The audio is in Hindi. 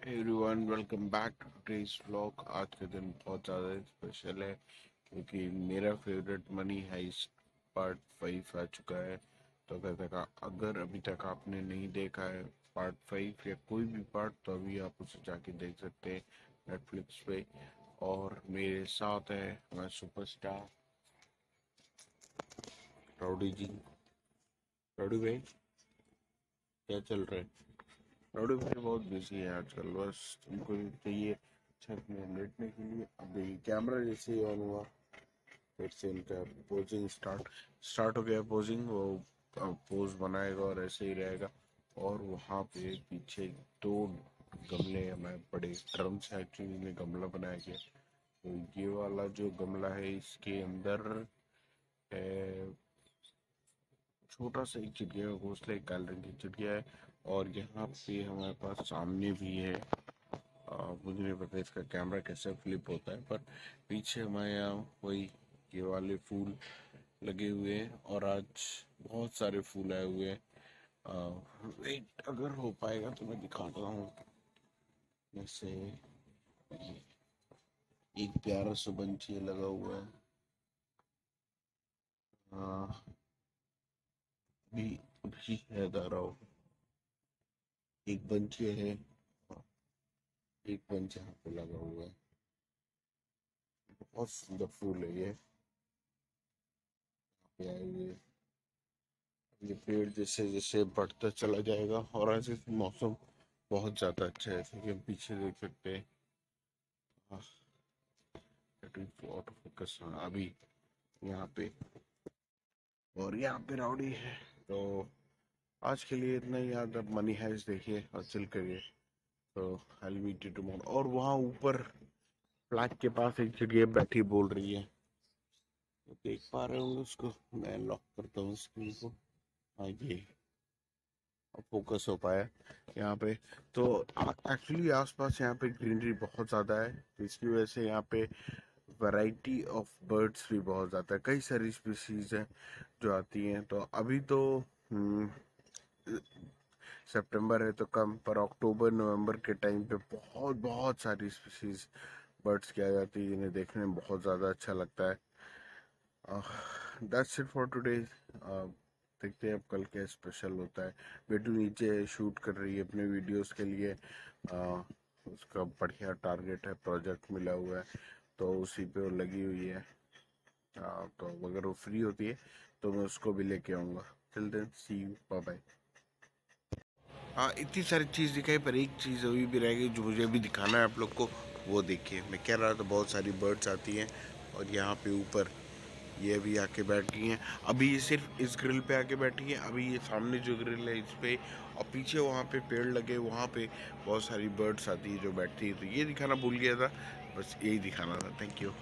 Everyone welcome back to today's vlog आज के दिन बहुत ज़्यादा स्पेशल है, क्योंकि मेरा favourite money heist part five आ चुका है। तो कहते का अगर अभी तक आपने नहीं देखा है पार्ट फाइव या कोई भी पार्ट तो अभी आप उसे जाके देख सकते हैं नेटफ्लिक्स पे। और मेरे साथ है मैं सुपरस्टार राउडी जी। राउडी भाई, क्या चल रहा है? राउडी भाई बहुत बिज़ी है आजकल, बस तुमको चाहिए छत में लेटने के लिए। अभी कैमरा जैसे ही ऑन हुआ, फिर से इनका पोजिंग स्टार्ट स्टार्ट हो गया पोजिंग वो पोज बनाएगा और ऐसे ही रहेगा। और वहाँ पे पीछे दो गमले हमारे बड़े ड्रम से एक्चुअली में गमला बनाया गया तो ये वाला जो गमला है, इसके अंदर है छोटा सा एक चिड़िया का घोंसला, एक काले रंग की चिड़िया है और यहाँ पे हमारे पास सामने भी है। मुझे नहीं पता इसका कैमरा कैसे फ्लिप होता है, पर पीछे हमारे यहाँ वही ये वाले फूल लगे हुए हैं और आज बहुत सारे फूल आए हुए हैं। वेट अगर हो पाएगा तो मैं दिखाता हूँ। जैसे एक प्यारा सा लगा हुआ है। भी भी है दाराव एक बंच है। एक बंच यहाँ पे लगा हुआ है। बहुत सुंदर फूल है ये। आए ये पेड़ जैसे जैसे बढ़ता चला जाएगा और ऐसे मौसम बहुत ज़्यादा अच्छा है जैसे कि हम पीछे देख सकते हैं। ऑटो फोकस अभी यहाँ पे। और यहाँ पे राउडी है। तो आज के लिए इतना ही याद अब मनी हैज़ देखिए और चिल करिए। तो आई मीट यू टुमारो और वहाँ ऊपर फ्लैग के पास एक चिड़िया बैठी बोल रही है। तो देख पा रहे होंगे उसको। मैं लॉक करता हूँ स्क्रीन को। हाँ ये फोकस हो पाया यहाँ पे। तो एक्चुअली आसपास यहाँ पे ग्रीनरी बहुत ज़्यादा है। तो इसकी वजह से यहाँ पे वैरायटी ऑफ़ बर्ड्स भी बहुत ज़्यादा है। कई सारी स्पीसीज हैं जो आती हैं तो अभी तो सितंबर हम्म, है तो कम पर अक्टूबर नवंबर के टाइम पे बहुत बहुत सारी स्पीसीज बर्ड्स की आ जाती है जिन्हें देखने में बहुत ज़्यादा अच्छा लगता है। दैट्स इट फॉर टुडे देखते हैं अब कल क्या स्पेशल होता है। बेटू नीचे शूट कर रही है अपने वीडियोस के लिए। uh, उसका बढ़िया टारगेट है प्रोजेक्ट मिला हुआ है। तो उसी पे वो लगी हुई है। आ, तो अगर वो फ्री होती है तो मैं उसको भी लेके आऊँगा। Till then see you bye bye हाँ इतनी सारी चीज़ दिखाई पर एक चीज़ अभी भी रह गई जो मुझे अभी दिखाना है आप लोग को वो देखिए। मैं कह रहा था बहुत सारी बर्ड्स आती हैं और यहाँ पे ऊपर ये अभी आके बैठ गई हैं। अभी ये सिर्फ़ इस ग्रिल पे आके बैठी है। अभी ये सामने जो ग्रिल है इस पे और पीछे वहाँ पे पेड़ लगे, वहाँ पे बहुत सारी बर्ड्स आती है जो बैठती है। तो ये दिखाना भूल गया था, बस यही दिखाना था। Thank you